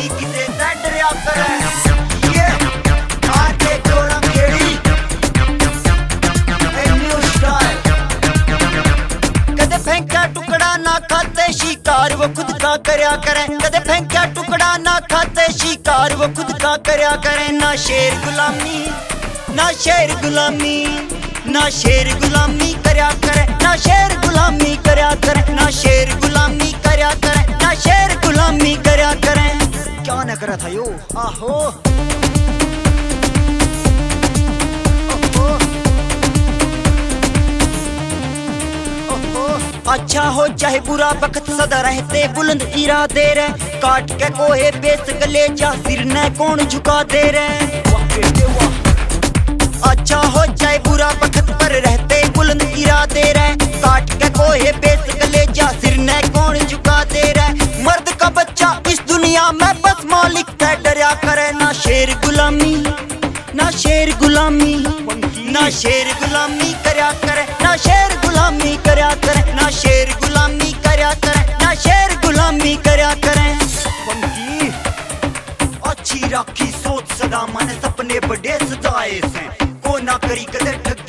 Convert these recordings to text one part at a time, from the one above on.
वो नहीं किसे से डरया करे ये आके जोड़ा खेड़ी A new style। कदे फेंका टुकड़ा ना खाते शिकार वो खुद का करया करे कदे फेंका टुकड़ा ना खाते शिकार वो खुद का करया करे ना शेर गुलामी ना शेर गुलामी ना शेर गुलामी करया करे ना शेर गुलामी करया करे ना शेर गुलामी करया करे ना शेर गुलामी करया करे क्या न करा था यो? आहो। अच्छा हो चाहे बुरा वक्त सदा रहते, बुलंद इरादे रे काट के कोहे, बेस गले जा, सिर न कौन झुका दे रे अच्छा हो चाहे बुरा वक्त पर रहते, बुलंद इरादे रे काट के कोहे, बेस गले जा, सिर न कौन बच्चा, इस दुनिया में बस मालिक का डरया करे ना शेर गुलामी, ना शेर गुलामी, ना शेर गुलामी करया करे, ना शेर गुलामी करया करे, ना शेर गुलामी करया करे, ना शेर गुलामी करया करे। अच्छी राखी सोच सदा, मन सपने बड़े सजाए से। को ना करी कदे ठगी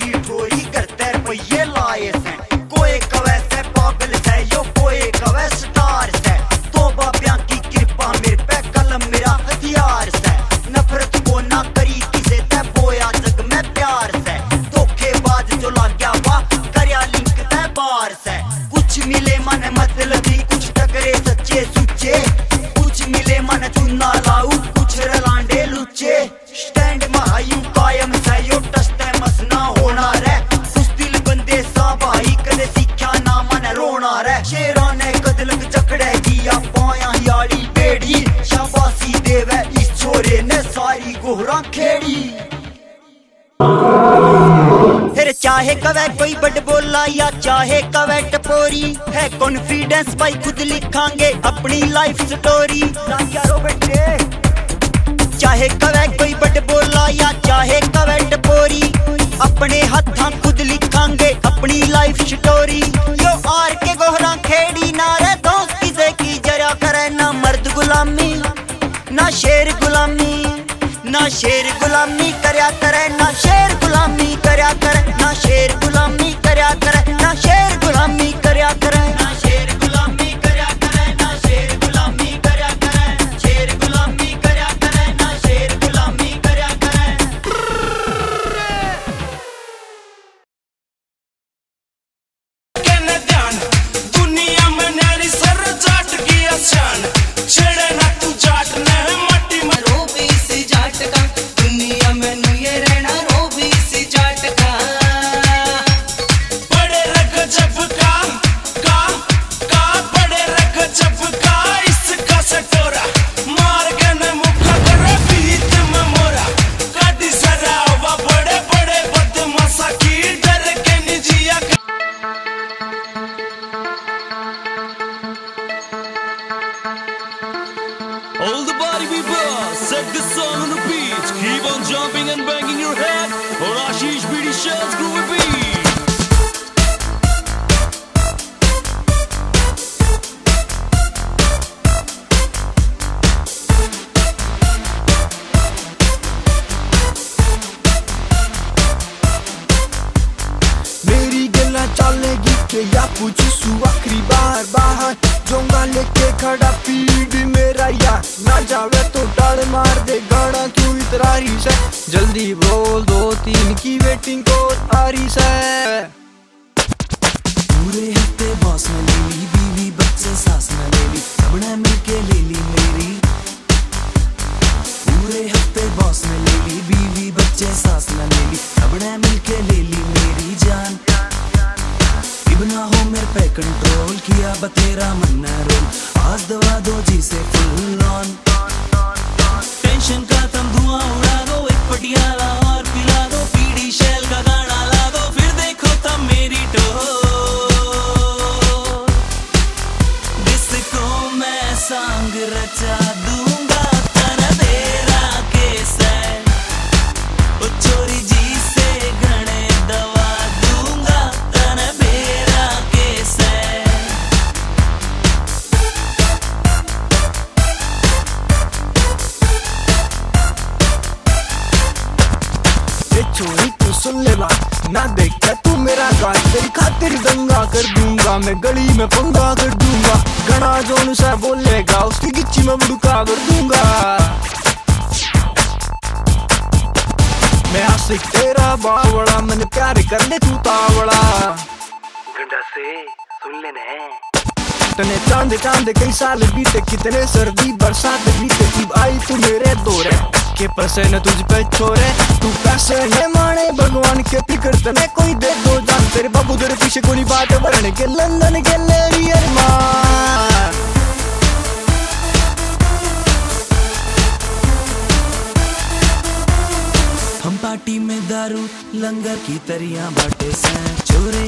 चाहे कवे कोई बड़ बोला या चाहे कवे टपोरी, है कॉन्फिडेंस भाई खुद लिखांगे अपनी लाइफ स्टोरी चाहे कवे कोई बड़ बोला या चाहे कवे टपोरी, अपने हथा खुद लिखांगे अपनी लाइफ स्टोरी यो आर के गोहरा खेड़ी ना रे दोस्त किसे की जरा करे ना मर्द गुलामी, ना शेर गुलामी, ना शेर गुलामी करया करे ना शेर करे आखिरी बार बाहर। जोंगा लेके खड़ा पीड़ मेरा यार। ना जावे तो डर मार दे, गाना क्यों इतरारी से जल्दी बोल दो तीन की वेटिंग को आ रही से पूरे हफ़्ते बॉस ने ले ली, बीवी बच्चे सास ने ले ली। सबने मिलके ले ली मेरी। पूरे हफ़्ते बॉस ने ले ली, बीवी बच्चे सास ने ले ली। सबने मिलके ले ली मेरी जान। इबना हो मेरे पे कंट्रोल किया बतेरा मन्ना रोल। आज दवा दो जी से फुल ऑन टेंशन का तम धुआँ उड़ा दो, एक पटियाला में बुड़का कर दूँगा मैं आशिक तेरा बावड़ा मैंने प्यार कर ले तू तावड़ा। से सुन लेने तने चाँद चाँद कई साल बीते कितने सर्दी बरसात बीते अब आई तू मेरे दौरे। के पसे न तुझ पे छोरे तू पैसे न माने भगवान के फ़िक्र तने कोई दे दो जान। तेरे बाबू तेरे पीछे कोई बात भरने के लंदन के लेरी अरमान हम पार्टी में दारू लंगर की तरिया बाटे सैं। चोरे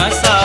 दे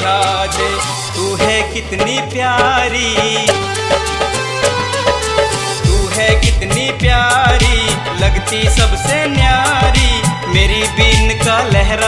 दे तू है कितनी प्यारी। तू है कितनी प्यारी, लगती सबसे न्यारी। मेरी बीन का लहरा